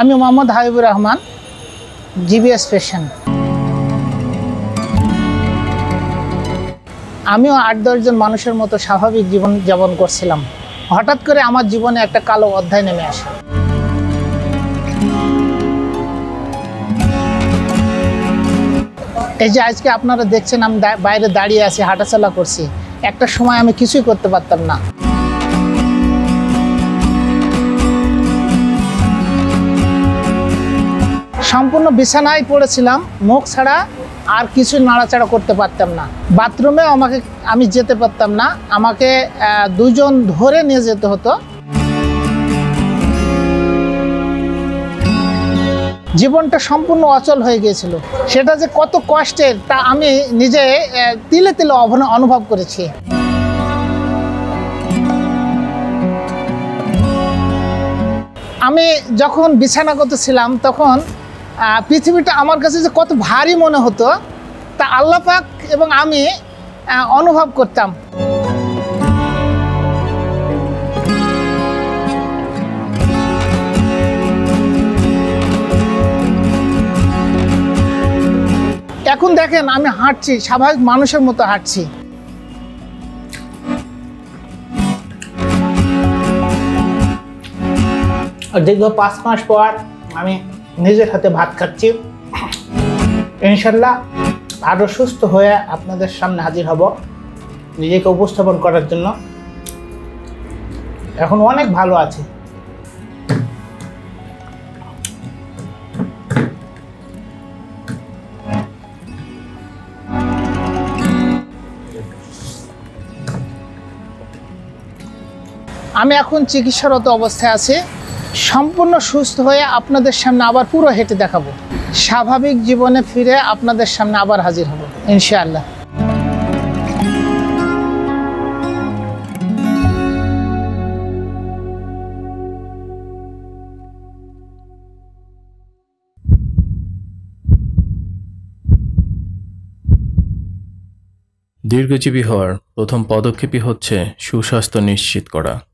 আমি Mohammad Habibur Rahman, GBS patient আমিও আট দশজন মানুষের মতো স্বাভাবিক জীবন যাপন করছিলাম। হঠাৎ করে আমার জীবনে একটা কালো অধ্যায় নেমে আসে। এই যে আজকে আপনারা দেখছেন, আমি বাইরে দাঁড়িয়ে আছি, হাঁটাচলা করছি। একটা সময় আমি কিছুই করতে পারতাম না। সম্পূর্ণ বিছানায় পড়েছিলাম, মুখ ছাড়া আর কিছু নাড়াচাড়া করতে পারতাম না। বাথরুমে আমাকে, আমি যেতে পারতাম না, আমাকে দুজন ধরে নিয়ে যেতে হতো। জীবনটা সম্পূর্ণ অচল হয়ে গিয়েছিল। সেটা যে কত কষ্টের, তা আমি নিজে তিলে তিলে অনুভব করেছি। আমি যখন বিছানাগত ছিলাম, তখন পৃথিবীটা আমার কাছে যে কত ভারী মনে হতো, তা আল্লাহ পাক এবং আমি অনুভব করতাম। এখন দেখেন আমি হাঁটছি, স্বাভাবিক মানুষের মতো হাঁটছি। দীর্ঘ পাঁচ মাস পর আমি নিজের হাতে ভাত খাচ্ছি। ইনশাল্লাহ আরও সুস্থ হয়ে আপনাদের সামনে হাজির হব নিজেকে উপস্থাপন করার জন্য। এখন অনেক ভালো আছে। আমি এখন চিকিৎসারত অবস্থায় আছি। সম্পূর্ণ সুস্থ হয়ে আপনাদের সামনে আবার পুরো হেঁটে দেখাবো। স্বাভাবিক জীবনে ফিরে আপনাদের সামনে আবার হাজির হব, ইনশাআল্লাহ। দীর্ঘজীবী হওয়ার প্রথম পদক্ষেপই হচ্ছে সুস্বাস্থ্য নিশ্চিত করা।